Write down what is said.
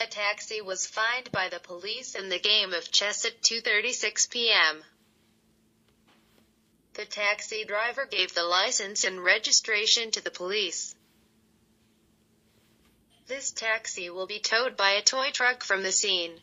A taxi was fined by the police in the game of chess at 2.36 p.m. The taxi driver gave the license and registration to the police. This taxi will be towed by a toy truck from the scene.